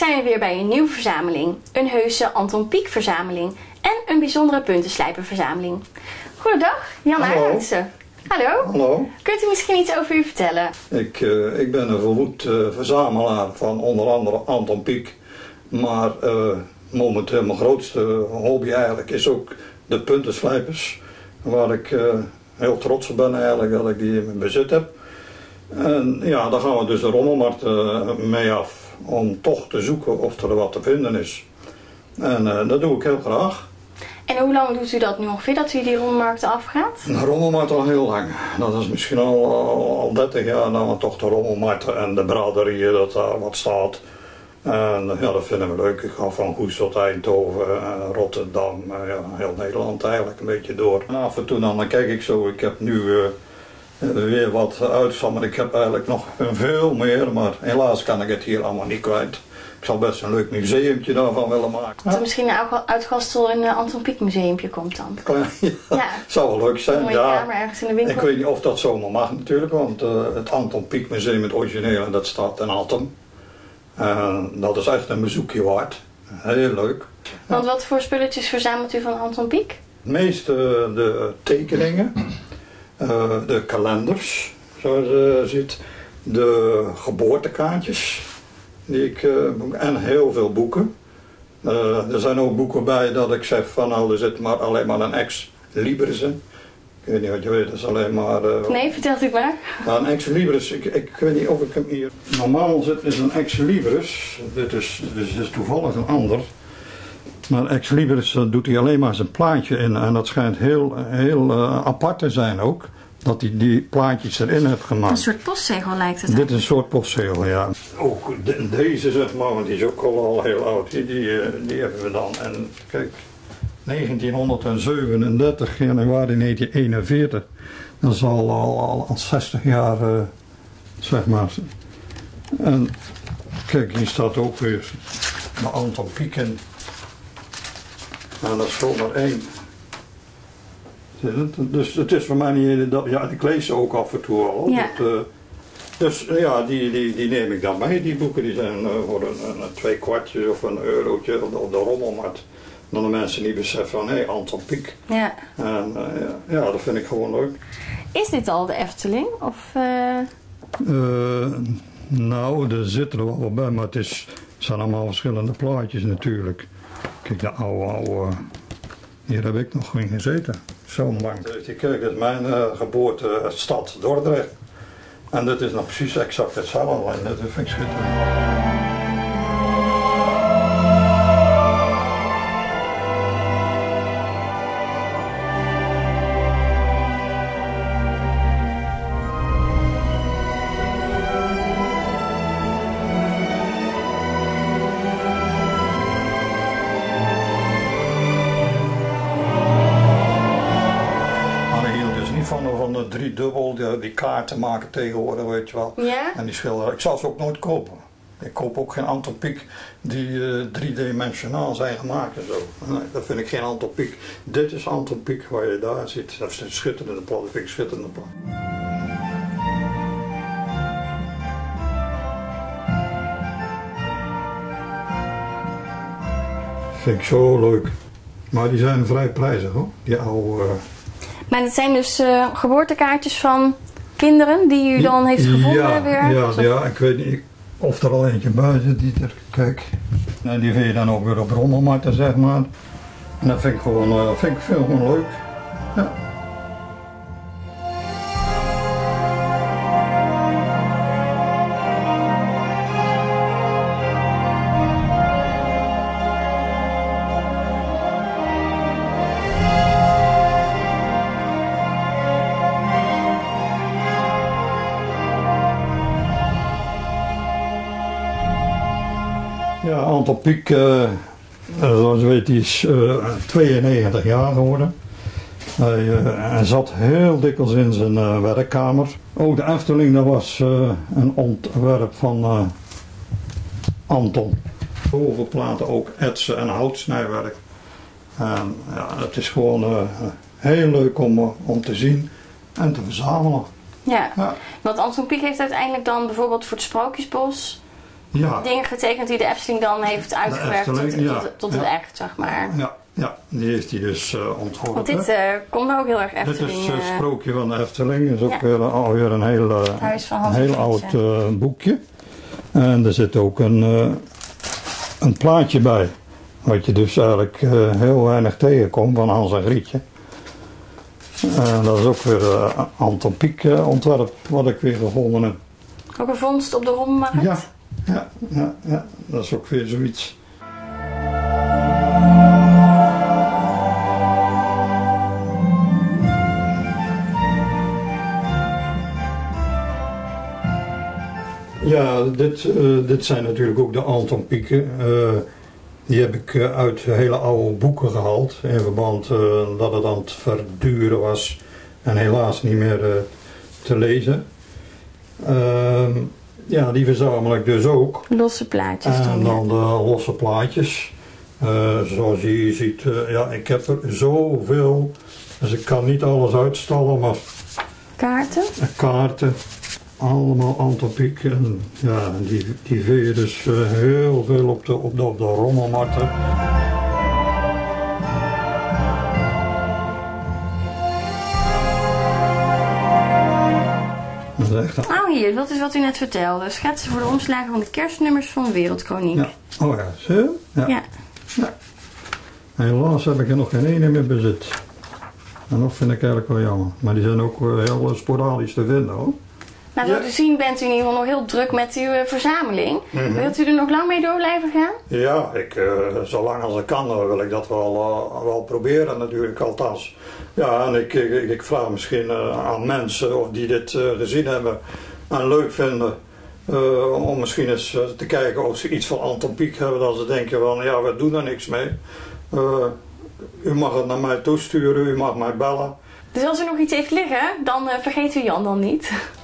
Zijn we weer bij een nieuwe verzameling. Een heuse Anton Pieck verzameling en een bijzondere puntenslijperverzameling. Goedendag, Jan Hallo. Aartsen. Hallo. Hallo, Kunt u misschien iets over u vertellen? ik, eh, ik ben een verwoed eh, verzamelaar van onder andere Anton Pieck. Maar eh, momenteel mijn grootste hobby eigenlijk is ook de puntenslijpers. Waar ik heel trots op ben eigenlijk dat ik die in mijn bezit heb. En ja, daar gaan we dus de rommelmarkt mee af. Om toch te zoeken of er wat te vinden is. En eh, dat doe ik heel graag. En hoe lang doet u dat nu ongeveer dat u die rommelmarkt afgaat? De rommelmarkt al heel lang. Dat is misschien al, al, al 30 jaar dat we toch de rommelmarkt en de braderieën dat daar wat staat. En ja, dat vinden we leuk. Ik ga van Goes tot Eindhoven, Rotterdam, eh, ja, heel Nederland eigenlijk een beetje door. En af en toe dan, dan kijk ik zo, ik heb nu eh, weer wat maar ik heb eigenlijk nog veel meer. Maar helaas kan ik het hier allemaal niet kwijt. Ik zou best een leuk museumtje daarvan willen maken. Dat er misschien een uit- uitgastel een eh, Anton Pieck museumpje komt dan. Ja, Ja. zou wel leuk zijn. mooie ja. kamer ergens in de winkel. Ik weet niet of dat zomaar mag natuurlijk, want eh, het Anton Pieck Museum, het originele, dat staat in Altem. En dat is echt een bezoekje waard. Heel leuk. Want wat voor spulletjes verzamelt u van Anton Pieck? Het meeste de tekeningen, eh, de kalenders, zoals je ziet, de geboortekaartjes, die ik, eh, en heel veel boeken. Eh, er zijn ook boeken bij dat ik zeg van nou er zit maar alleen maar een ex-libris in. Ik weet niet wat je weet, dat is alleen maar... eh, Nee, vertelt u maar. een ex libris, ik, ik weet niet of ik hem hier... Normaal zit is een ex libris, dit is, dit is toevallig een ander. Maar ex libris dat doet hij alleen maar zijn plaatje in en dat schijnt heel, heel eh, apart te zijn ook. Dat hij die plaatjes erin heeft gemaakt. Een soort postzegel lijkt het. Dit is een soort postzegel, ja. Ook de- deze zeg maar, want die is ook al, heel oud. Die, die, eh, die hebben we dan. En kijk, 1937, januari 1941. Dat is al, al, al, al 60 jaar, eh, zeg maar. En kijk, hier staat ook weer de Anton Pieck En dat is zomaar één. Dus het is voor mij niet, ja, ik lees ze ook af en toe al. Ja. Dat, eh, dus eh, ja, die, die, die neem ik dan mee. Die boeken die zijn eh, voor een, twee kwartjes of een eurotje op de, op de rommelmarkt. Dan de mensen die beseffen van, hé, Anton Pieck. Ja. En ja, ja, dat vind ik gewoon leuk. Is dit al de Efteling? Of, nou, er zitten er wel wat bij, maar het, is, het zijn allemaal verschillende plaatjes natuurlijk. Kijk, de oude, oude. Hier heb ik nog in gezeten. Zo lang. Kijk, dit is mijn eh, geboortestad Dordrecht. En dit is nog precies exact hetzelfde. Dat vind ik schitterend. Die, kaarten maken tegenwoordig, weet je wel. ja? En die schilderen, ik zal ze ook nooit kopen. Ik koop ook geen Anton Pieck die eh, driedimensionaal zijn gemaakt en zo. Nee, dat vind ik geen Anton Pieck. Dit is Anton Pieck waar je daar ziet. Dat is een schitterende plat, dat vind ik een schitterende plat. Vind ik zo leuk. Maar die zijn vrij prijzig hoor. Die oude... eh, Maar het zijn dus eh, geboortekaartjes van kinderen die u dan heeft gevonden ja, weer? Ja, Of- ja, ik weet niet of er al eentje bij zit die er, kijk. En die vind je dan ook weer op rommelmarkten, zeg maar. En dat vind ik gewoon, eh, vind ik veel gewoon leuk. Ja. Ja, Anton Pieck, eh, eh, zoals je weet, die is eh, 92 jaar geworden. Hij, eh, hij zat heel dikwijls in zijn eh, werkkamer. Ook de Efteling, dat was eh, een ontwerp van eh, Anton. Bovenplaten ook etsen en houtsnijwerk. En ja, het is gewoon eh, heel leuk om, eh, om te zien en te verzamelen. Ja, Ja. want Anton Pieck heeft uiteindelijk dan bijvoorbeeld voor het Sprookjesbos Ja, dingen getekend die de Efteling dan heeft uitgewerkt tot, Efteling, ja. tot, tot het echt, zeg maar. ja, ja, die heeft hij dus eh ontworpen. Want dit eh, komt ook heel erg Dit Efteling. is het eh, sprookje van de Efteling. Dat is ook weer, alweer een heel, eh, een heel oud eh, boekje. En er zit ook een, eh, een plaatje bij. Wat je dus eigenlijk eh, heel weinig tegenkomt van Hans en Grietje. En dat is ook weer eh, Anton Pieck ontwerp wat ik weer gevonden heb. Ook een vondst op de rommelmarkt. Ja, ja, ja, ja, dat is ook weer zoiets. Ja, dit, eh, dit zijn natuurlijk ook de Anton Piecken. Eh, die heb ik eh, uit hele oude boeken gehaald. In verband eh, dat het aan het verduren was. En helaas niet meer te lezen. Ehm, ja, die verzamel ik dus ook. Losse plaatjes En dan. dan de losse plaatjes. Eh, zoals je hier ziet, eh, ja, ik heb er zoveel. Dus ik kan niet alles uitstallen, maar Kaarten. kaarten. Allemaal antopiek. En ja, die, die vind je dus eh, heel veel op de, op de, op de rommelmarkten. Een Nou hier, dat is wat u net vertelde. Schetsen voor de omslagen van de kerstnummers van Wereldkroniek. Ja. Oh ja, zie je? Ja. Ja. Helaas heb ik er nog geen ene meer bezit. En dat vind ik eigenlijk wel jammer. Maar die zijn ook heel sporadisch te vinden hoor. Nou, zo Ja. te zien bent u in ieder geval nog heel druk met uw eh, verzameling. Mhm. Wilt u er nog lang mee door blijven gaan? Ja, ik, eh, zolang als ik kan wil ik dat wel, eh, wel proberen natuurlijk althans. Ja, en ik, ik, ik vraag misschien aan mensen of die dit gezien hebben en leuk vinden. om misschien eens te kijken of ze iets van Anton Pieck hebben. Dat ze denken van ja, we doen er niks mee. U mag het naar mij toesturen, u mag mij bellen. Dus als u nog iets heeft liggen, dan vergeet u Jan dan niet.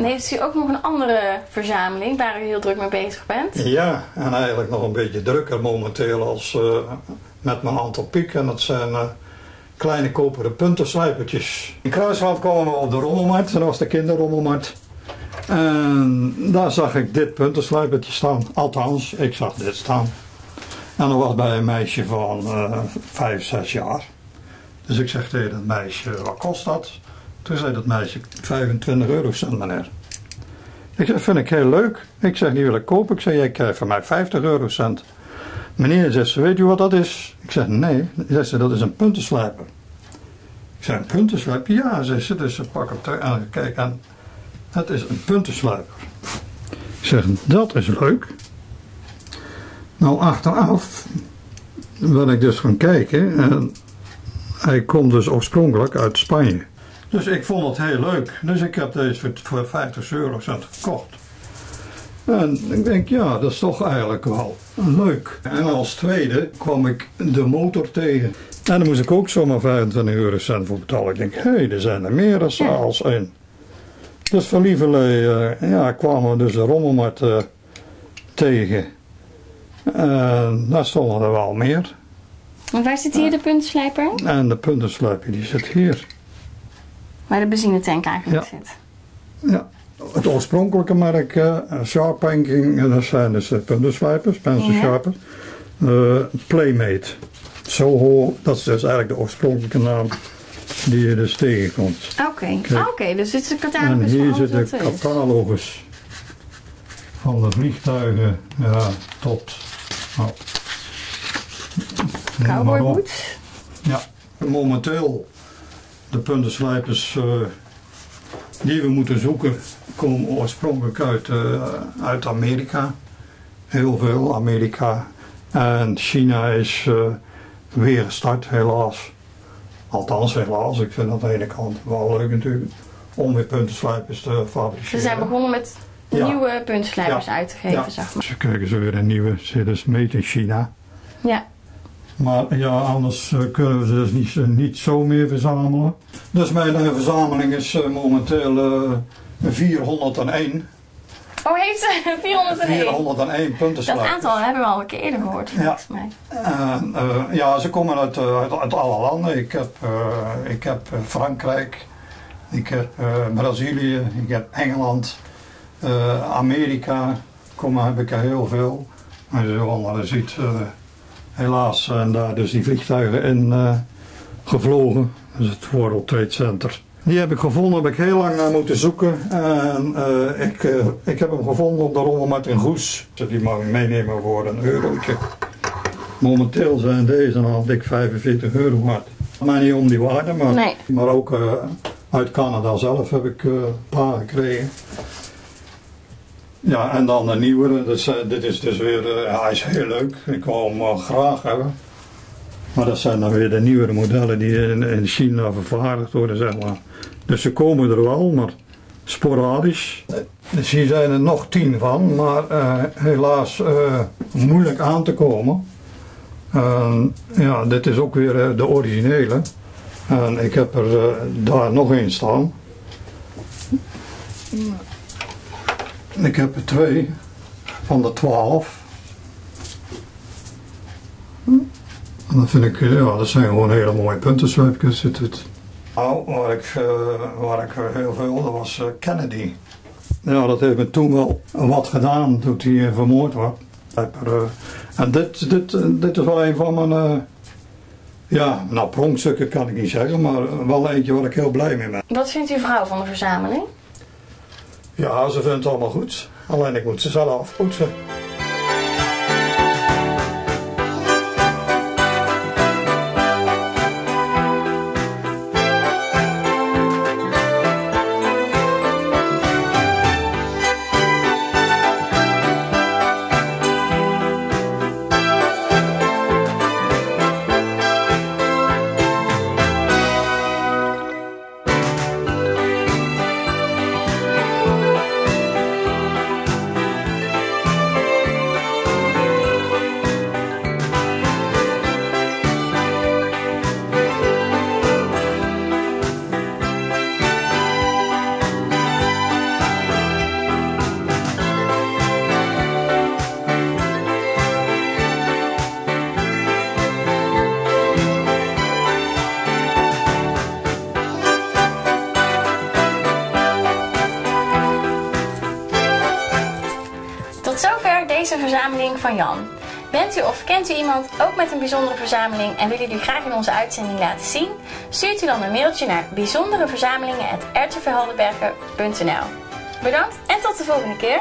En heeft u ook nog een andere verzameling waar u heel druk mee bezig bent? Ja, en eigenlijk nog een beetje drukker momenteel als eh, met mijn Anton Pieck. En dat zijn eh, kleine koperen puntenslijpertjes. In Kruiswald komen we op de rommelmarkt, dat was de kinderrommelmarkt. En daar zag ik dit puntenslijpertje staan. Althans, ik zag dit staan. En dat was bij een meisje van eh 5, 6 jaar. Dus ik zeg tegen dat meisje, wat kost dat? Toen zei dat meisje, 25 eurocent meneer. Ik zeg, vind ik heel leuk. Ik zeg, die wil ik kopen. Ik zeg, jij krijgt van mij 50 eurocent. Meneer, zegt ze, weet u wat dat is? Ik zeg, nee. Zegt ze, dat is een puntenslijper. Ik zeg, een puntenslijper? Ja, zegt ze. Dus ze pak het terug en kijk, en het is een puntenslijper. Ik zeg, dat is leuk. Nou, achteraf ben ik dus gaan kijken en hij komt dus oorspronkelijk uit Spanje. Dus ik vond het heel leuk. Dus ik heb deze voor- voor 50 eurocent gekocht. En ik denk, ja, dat is toch eigenlijk wel leuk. En als tweede kwam ik de motor tegen. En daar moest ik ook zomaar 25 eurocent voor betalen. Ik denk, hé, hey, er zijn er meer als, Ja. als één. Dus van lieverlee eh, ja, kwamen we dus de rommelmarkt eh, tegen. En daar stonden er wel meer. En waar zit hier de puntslijper? En de puntensluipje die zit hier. Waar de benzinetank eigenlijk Ja. zit. Ja, het oorspronkelijke merk eh Sharp Banking, en dat zijn dus de puntenslijpers, pencil sharpers. Eh, Playmate. Soho, dat is dus eigenlijk de oorspronkelijke naam die je dus tegenkomt. Oké, Kijk. Oké, dus dit is de En catalogus van hier zit de catalogus van de vliegtuigen ja, tot. Noem maar op. Cowboyboots. Ja, momenteel de puntenslijpers eh, die we moeten zoeken komen oorspronkelijk uit, eh, uit Amerika. Heel veel Amerika. En China is eh, weer gestart, helaas. Althans, helaas. Ik vind dat aan de ene kant wel leuk natuurlijk. Om weer puntenslijpers te fabriceren. Ze zijn begonnen met Ja. nieuwe puntslijpers Ja. uit te geven, Ja. zeg maar. Ze kijken ze weer een nieuwe. Ze dus made in China. Ja. Maar ja, anders eh, kunnen we ze dus niet, eh, niet zo meer verzamelen. Dus mijn eh, verzameling is momenteel eh 401. Oh, heeft ze 401? 401 punten Dat aantal hebben we al een keer eerder gehoord, volgens mij. En, eh, ja, ze komen uit, uit, uit alle landen. Ik heb, ik heb Frankrijk, ik heb Brazilië, ik heb Engeland, Amerika. Komen heb ik er heel veel. Maar zoals je ziet, helaas zijn daar dus die vliegtuigen in eh, gevlogen. Is het World Trade Center. Die heb ik gevonden, heb ik heel lang naar moeten zoeken. En eh, ik, eh, ik heb hem gevonden op de rommel een goes. Die mag ik meenemen voor een eurotje. Momenteel zijn deze al dik 45 euro waard. Maar niet om die waarde, maar, Nee. maar ook uit Canada zelf heb ik een paar gekregen. Ja, en dan de nieuwere. Eh, dit is dus weer, eh, hij is heel leuk. Ik wou hem wel graag hebben. Maar dat zijn dan weer de nieuwere modellen die in, in China vervaardigd worden, zeg maar. Dus ze komen er wel, maar sporadisch. Dus hier zijn er nog tien van, maar eh, helaas eh, moeilijk aan te komen. En ja, dit is ook weer eh, de originele. En ik heb er eh, daar nog één staan. Ik heb er twee van de twaalf. En dat vind ik, ja, dat zijn gewoon hele mooie puntensweepjes. Het, het. Nou, waar ik, eh, waar ik heel veel, dat was eh, Kennedy. Ja, dat heeft me toen wel wat gedaan toen hij eh, vermoord werd. Ik heb er, eh, en dit, dit, eh, dit is wel een van mijn, eh, ja, nou pronkstukken kan ik niet zeggen, maar wel eentje waar ik heel blij mee ben. Wat vindt uw vrouw van de verzameling? Ja, ze vindt het allemaal goed. Alleen ik moet ze zelf afpoetsen. Verzameling van Jan. Bent u of kent u iemand ook met een bijzondere verzameling en wil u graag in onze uitzending laten zien? Stuurt u dan een mailtje naar bijzondereverzamelingen.rtvheldenberger.nl Bedankt en tot de volgende keer!